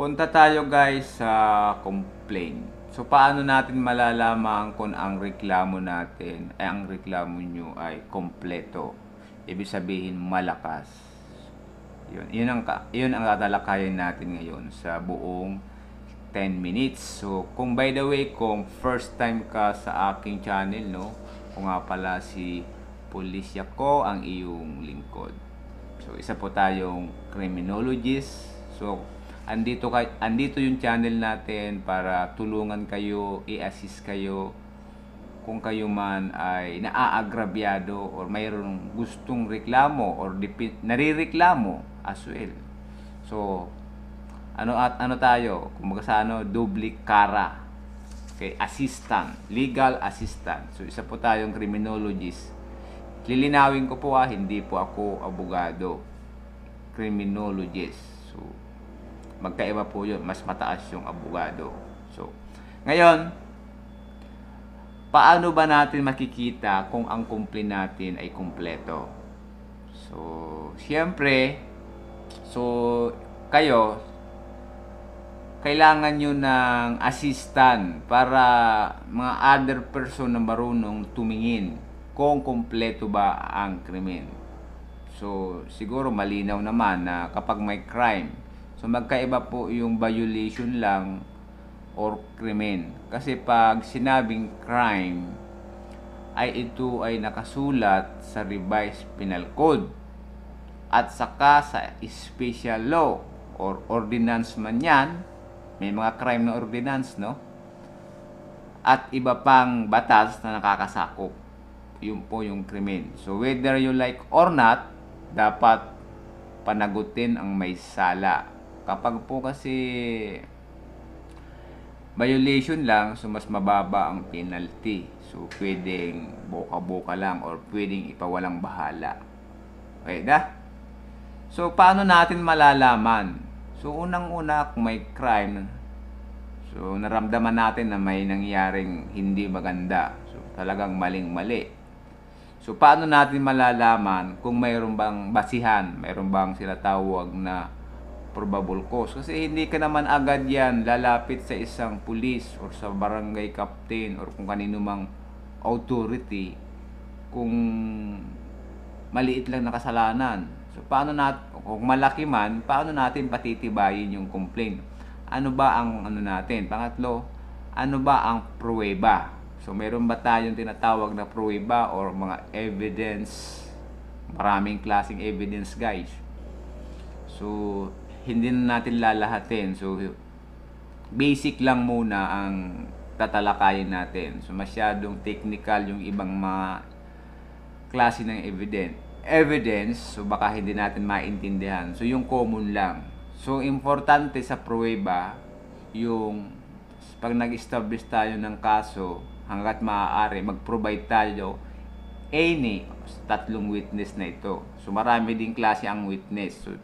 Punta tayo guys sa complaint. So paano natin malalaman kung ang reklamo natin ay ang reklamo nyo ay kompleto. Ibig sabihin malakas. Yun, yun ang yun ang tatalakayin natin ngayon sa buong 10 minutes. So kung by the way kung first time ka sa aking channel no, kung nga pala si Pulisya ko ang iyong lingkod. So isa po tayong criminologist. So andito kay andito yung channel natin para tulungan kayo, i-assist kayo kung kayo man ay naaagrabyado or mayroong gustong reklamo or narireklamo as well. So ano at ano tayo? Kumbaga sa ano, doble kara. Okay, assistant, legal assistant. So isa po tayong criminologist. Lilinawin ko po ah, hindi po ako abogado. Criminologist. So magkaiba po yun. Mas mataas yung abogado. So, ngayon, paano ba natin makikita kung ang complaint natin ay kumpleto? So, siyempre, so, kayo, kailangan nyo ng assistant para mga other person na marunong tumingin kung kumpleto ba ang krimen. So, siguro malinaw naman na kapag may crime, so magkaiba po yung violation lang or krimen. Kasi pag sinabing crime, ay ito ay nakasulat sa revised penal code at saka sa special law or ordinance man yan, may mga crime na ordinance, no? At iba pang batas na nakakasakop. Yun po yung krimen. So whether you like or not, dapat panagutin ang may sala. Kapag po kasi violation lang, so mas mababa ang penalty. So pwedeng boka-boka lang or pwedeng ipawalang bahala. Okay na? So paano natin malalaman? So unang-una kung may crime, so naramdaman natin na may nangyaring hindi maganda. So talagang maling-mali. So paano natin malalaman kung mayroon bang basihan, mayroon bang sila tawag na probable cause? Kasi hindi ka naman agad yan lalapit sa isang pulis or sa barangay captain or kung kanino mang authority kung maliit lang na kasalanan. So paano nat kung malaki man, paano natin patitibayin yung complaint? Ano ba ang ano natin? Pangatlo, ano ba ang pruweba? So meron ba tayong tinatawag na pruweba or mga evidence? Maraming klaseng evidence, guys. So hindi na natin lalahatin. So basic lang muna ang tatalakayin natin. So masyadong technical yung ibang mga klase ng evidence evidence, so baka hindi natin maintindihan. So, yung common lang. So, importante sa pruweba, yung pag nag-establish tayo ng kaso, hanggat maaari, mag-provide tayo any tatlong witness na ito. So, marami din klase ang witness. So,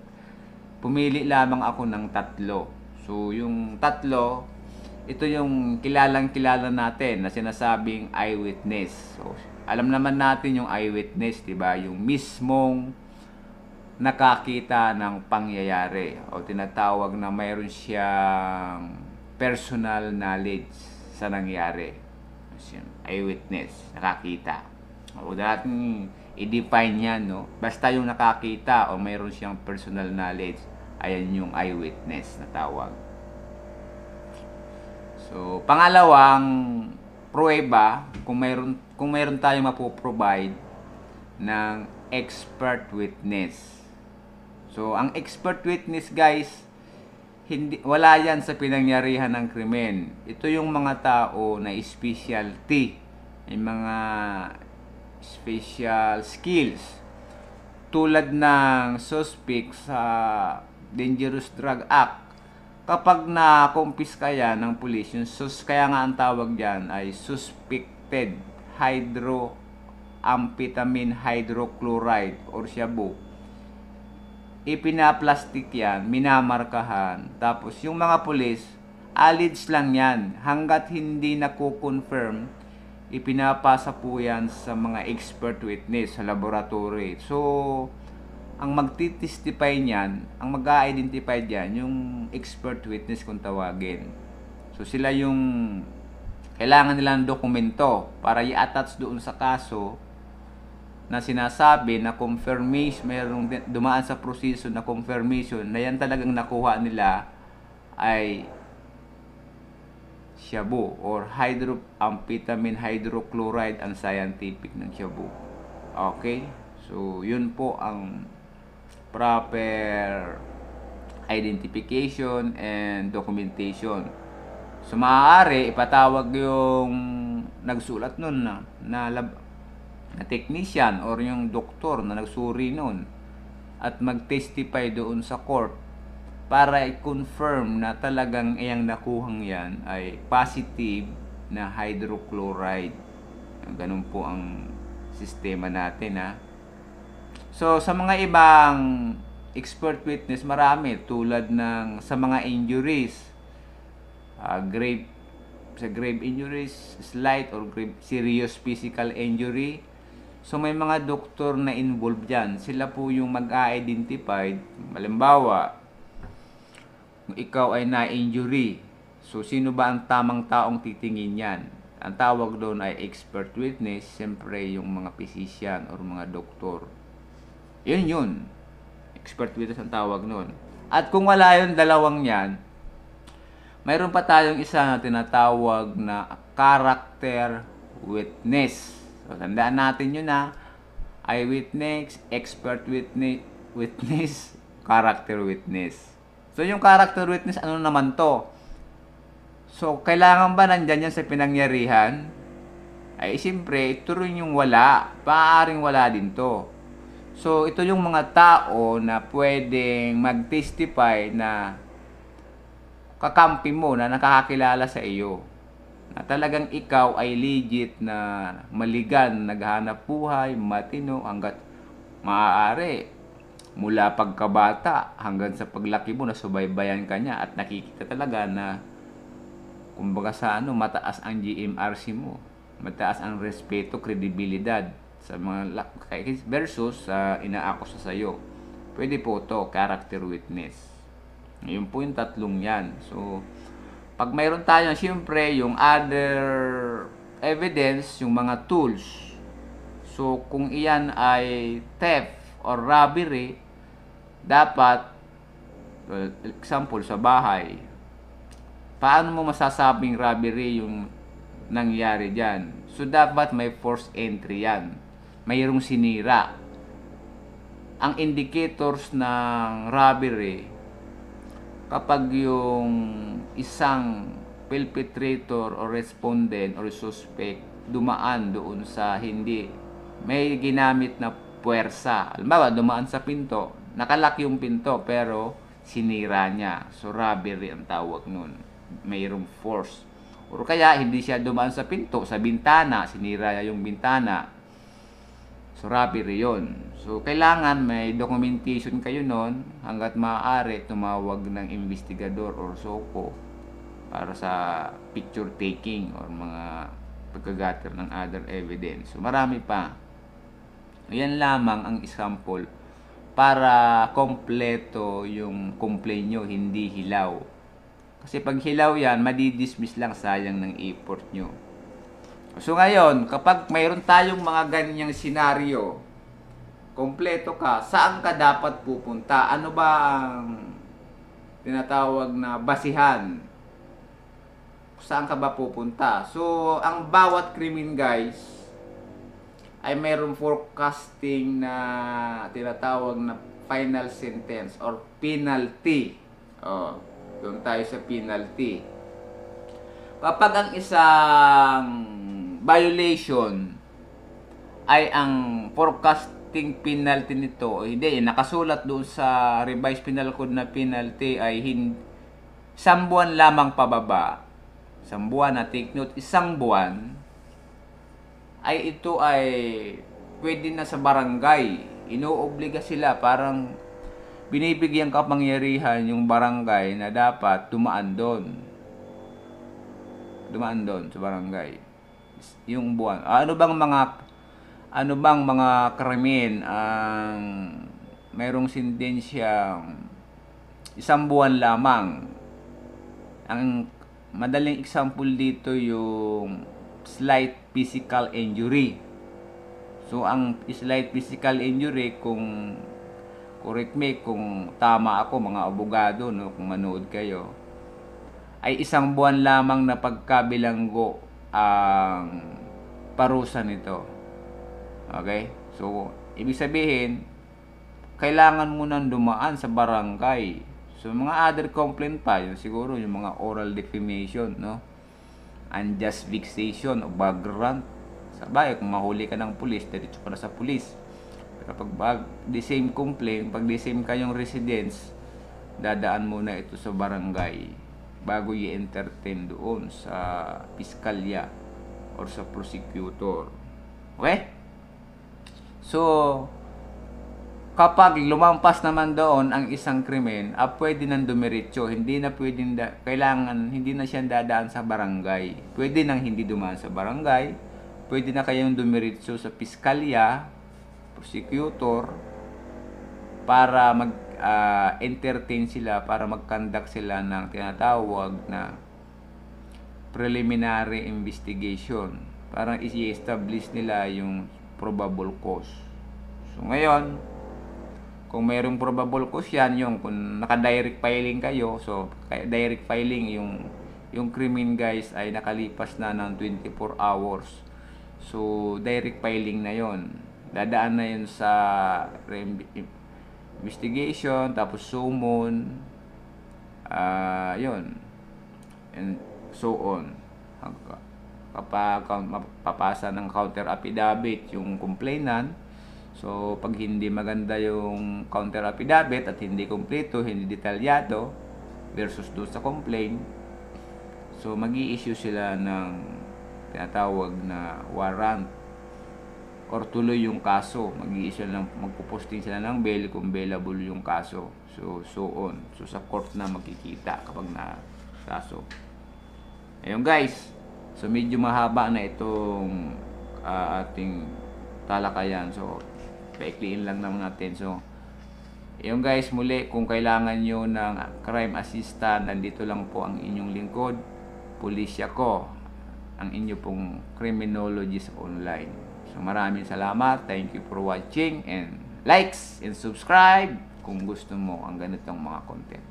pumili lamang ako ng tatlo. So, yung tatlo, ito yung kilalang kilala natin na sinasabing eyewitness. So, alam naman natin yung eyewitness, 'di ba? Yung mismong nakakita ng pangyayari o tinatawag na mayroon siyang personal knowledge sa nangyari. Eyewitness, nakakita. O dating i-define yan, no? Basta yung nakakita o mayroon siyang personal knowledge, ayan yung eyewitness na tawag. So, pangalawang pruweba, kung mayroon kung mayroon tayong mapo-provide ng expert witness. So, ang expert witness, guys, hindi wala 'yan sa pinangyarihan ng krimen. Ito yung mga tao na specialty, may mga special skills tulad ng suspect sa Dangerous Drug Act kapag na-confisca yan ng police, yung sus, kaya nga ang tawag diyan ay suspected hydroamphetamine hydrochloride or shabu. Ipinaplastic yan, minamarkahan. Tapos yung mga pulis, alleged lang yan. Hanggat hindi na-confirm, ipinapasa po yan sa mga expert witness sa laboratory. So, ang magti-testify niyan, ang mag-identify diyan yung expert witness kung tawagin. So sila yung kailangan nila ng dokumento para i-attach doon sa kaso na sinasabi na confirmation, mayroong dumaan sa proseso na confirmation na yan talagang nakuha nila ay shabu or hydroamphetamine hydrochloride ang scientific ng shabu. Okay? So, yun po ang proper identification and documentation. So, maaari ipatawag yung nagsulat nun na, na, lab, na technician or yung doktor na nagsuri nun at mag-testify doon sa court para i-confirm na talagang iyang nakuhang yan ay positive na hydrochloride. Ganun po ang sistema natin ha. So sa mga ibang expert witness marami tulad ng sa mga injuries ah, grave sa grave injuries, slight or grave serious physical injury. So may mga doktor na involved diyan. Sila po yung mag-identify, halimbawa, ikaw ay na-injury. So, sino ba ang tamang taong titingin yan? Ang tawag doon ay expert witness, siyempre yung mga physician or mga doktor. Yun yun. Expert witness ang tawag noon. At kung wala yung dalawang yan, mayroon pa tayong isa na tinatawag na character witness. So, tandaan natin yun na eyewitness, expert witness, witness, character witness. So, yung character witness, ano naman to? So, kailangan ba nandyan yan sa pinangyarihan? Ay, siyempre, ito rin yung wala. Paaring wala din to. So, ito yung mga tao na pwedeng mag-testify na kakampi mo na nakakakilala sa iyo. Na talagang ikaw ay legit na maligan, naghanap buhay, matino, hanggat maaari. Mula pagkabata hanggang sa paglaki mo, nasubaybayan ka niya at nakikita talaga na kumbaga sa ano, mataas ang GMRC mo. Mataas ang respeto, kredibilidad sa mga versus sa inaakusa sa iyo. Pwede po to character witness. Yun po yung tatlong yan. So, pag mayroon tayo, siyempre, yung other evidence, yung mga tools. So, kung iyan ay theft or robbery, dapat, example, sa bahay, paano mo masasabing robbery yung nangyari dyan? So, dapat may forced entry yan. Mayroong sinira. Ang indicators ng robbery, kapag yung isang perpetrator or respondent or suspect dumaan doon sa hindi may ginamit na puwersa. Halimbawa, dumaan sa pinto, nakalak yung pinto pero sinira niya. So, robbery ang tawag nun. Mayroong force. O kaya, hindi siya dumaan sa pinto, sa bintana, sinira niya yung bintana. So, robbery yun. So, kailangan may documentation kayo nun hanggat maaari tumawag ng investigador or SOCO para sa picture taking or mga pagkagatter ng other evidence. So, marami pa. Yan lamang ang example para kompleto yung complaint nyo, hindi hilaw. Kasi pag hilaw yan, madidismiss lang sayang ng effort nyo. So ngayon, kapag mayroon tayong mga ganyang senaryo, kompleto ka, saan ka dapat pupunta? Ano ba ang tinatawag na basihan? Saan ka ba pupunta? So, ang bawat krimen guys, ay mayroong forecasting na tinatawag na final sentence or penalty. Oh, doon tayo sa penalty. Kapag ang isang violation ay ang forecasting penalty nito, hindi, nakasulat doon sa revised penal code na penalty ay hindi, isang buwan lamang pababa. Isang buwan na take note, isang buwan ay ito ay pwede na sa barangay. Inuobliga sila parang binibigyan kapangyarihan yung barangay na dapat dumaan doon. Dumaan doon sa barangay. Yung buwan. Ano bang mga ano bang mga krimen ang mayroong sentensyang isang buwan lamang. Ang madaling example dito yung slight physical injury. So, ang slight physical injury, kung correct me kung tama ako mga abogado, no, kung manood kayo, ay isang buwan lamang na pagkabilanggo ang parusa nito. Okay? So, ibig sabihin, kailangan mo nang dumaan sa barangay. So, mga other complaint pa, yun siguro yung mga oral defamation, no? Unjust vexation o background. Sabay, kung mahuli ka ng pulis, diretso ka na sa pulis. Pero pag bag, the same complaint, pag the same kayong residence, dadaan muna ito sa barangay bago i-entertain doon sa piskalya or sa prosecutor. Okay? So, kapag lumampas naman doon ang isang krimen, ah, pwede nang dumiretso. Hindi na pwedeng, da- kailangan, hindi na siya dadaan sa barangay. Pwede nang hindi dumaan sa barangay. Pwede na kayong dumiretso sa piskalya, prosecutor, para mag ah, entertain sila, para mag-conduct sila ng tinatawag na preliminary investigation. Parang i-establish nila yung probable cause. So ngayon, kung mayroong probable cause yan, yung kung naka-direct filing kayo, so direct filing yung yung krimen guys ay nakalipas na ng 24 hours. So direct filing na yon. Dadaan na yun sa investigation, tapos summon, ah yun, and so on. Kapag papasa ng counter affidavit yung complainant, So, pag hindi maganda yung counter affidavit at hindi kompleto, hindi detalyado versus do sa complaint, so mag issue sila ng tinatawag na warrant or tuloy yung kaso. mag issue ng magpo-posting sila ng bail kung bailable yung kaso. So, so on. So, sa court na makikita kapag na kaso. Ayun guys. So, medyo mahaba na itong ah, ating talakayan. So, paikliin lang naman natin. So, yun guys, muli, kung kailangan nyo ng crime assistant, nandito lang po ang inyong lingkod. Pulisya ko, ang inyo pong criminologist online. So, maraming salamat. Thank you for watching and likes and subscribe kung gusto mo ang ganitong mga content.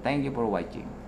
Thank you for watching.